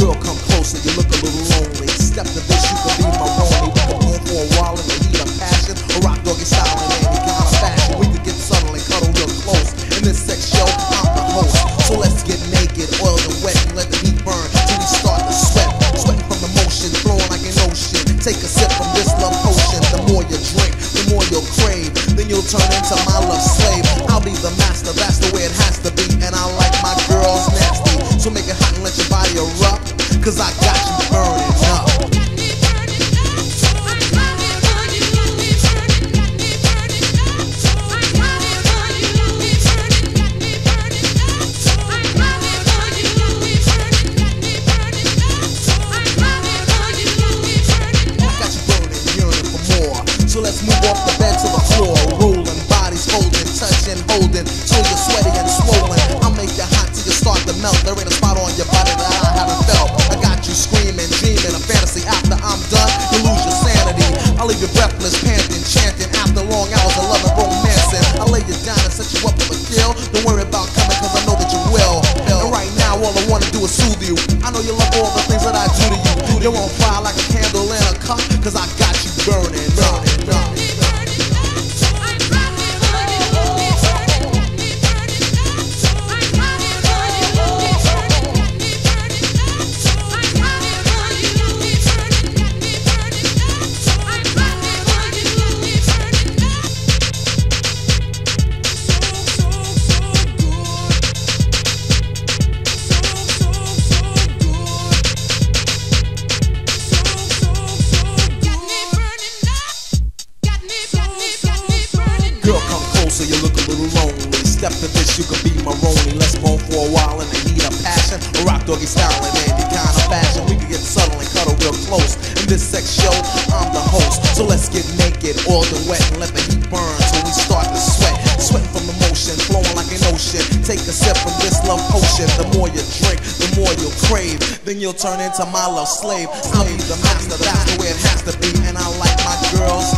Girl, come closer, you look a little lonely. Step to this, you can be my lonely. We could go for a while in the heat of passion. A rock doggy style and any kind of fashion. We can get subtle and cuddle real close. In this sex show, I'm the host. So let's get naked, oil and wet, and let the heat burn till we start to sweat. Sweating from the motion, flowing like an ocean. Take a sip from this love potion. The more you drink, the more you'll crave. Then you'll turn into my love slave. I'll be the master, that's the way it has to be. And I like my girls nasty. So make it hot and let your body erupt cause I got you burning up. So let's move off the bed to the floor. Rolling, bodies touching, holding. Till you're sweaty and swollen. I'll make you hot till you start to melt. There ain't a spot on your body that I haven't felt. Fantasy. After I'm done, you lose your sanity. I'll leave you breathless, panting, chanting. After long hours of love and romancing, I'll lay you down and set you up with a kill. Don't worry about coming, cause I know that you will. And right now, all I wanna do is soothe you. I know you love all the things that I do to you. You're on closer, you look a little lonely. Step to this, you could be my Roni. Let's bone for a while in the heat of passion. A rock doggy style in any kind of fashion. We can get subtle and cuddle real close. In this sex show, I'm the host. So let's get naked, all the wet, and let the heat burn till we start to sweat. Sweating from the motion, flowing like an ocean. Take a sip from this love potion. The more you drink, the more you'll crave. Then you'll turn into my love slave. I'll be the master, that's the way it has to be. And I like my girls